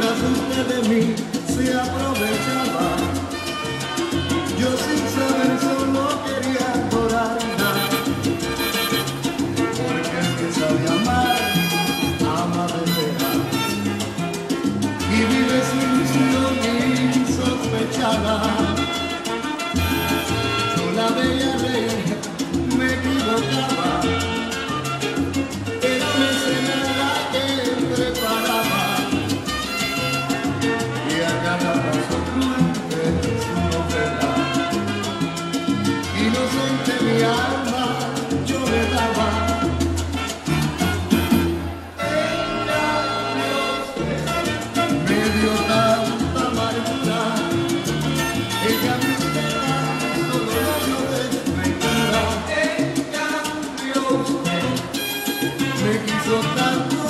la dueña de mí se aprovechaba. Yo sin saber solo quería adorarla, porque el que sabe amar me quiso tanto.